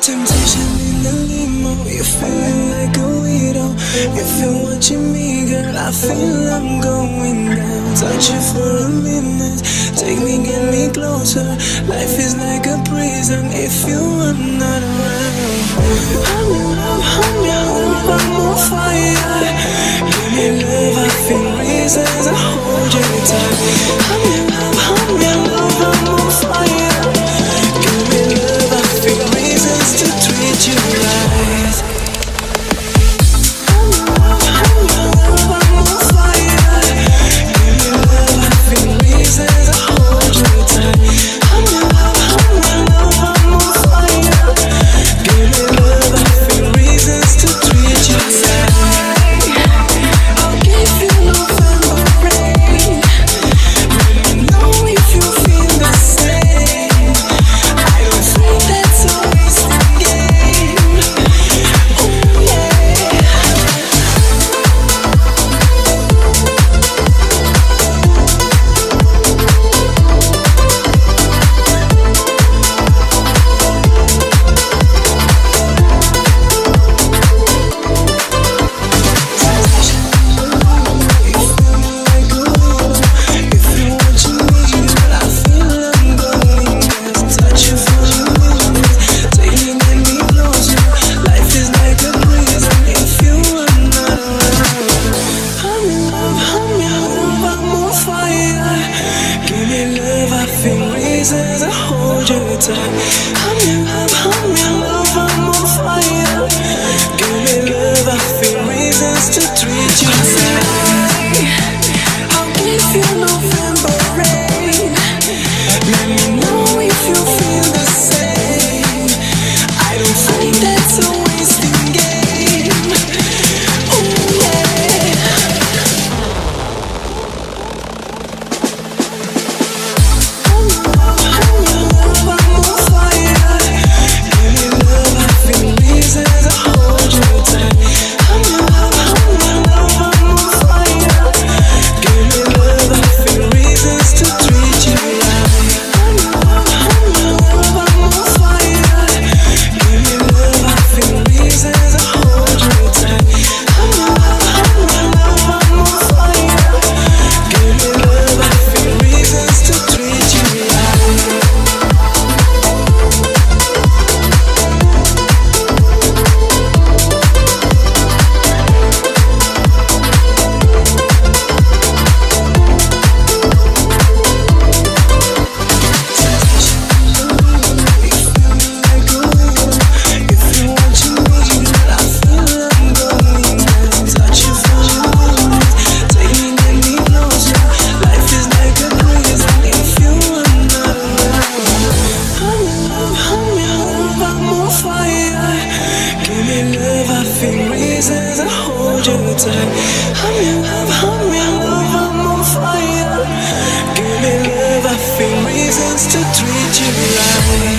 Temptation in the limo, you're feeling like a weirdo If you're watching me, girl, I feel I'm going down. Touch you for a minute, take me, get me closer. Life is like a prison if you are not around. I'm in love, I'm in love closer places I hold you tight. I'm in love, I'm in love, I'm on fire. Give me love, I feel reasons to treat you right.